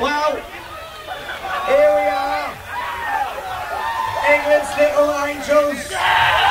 Well, here we are. England's little angels.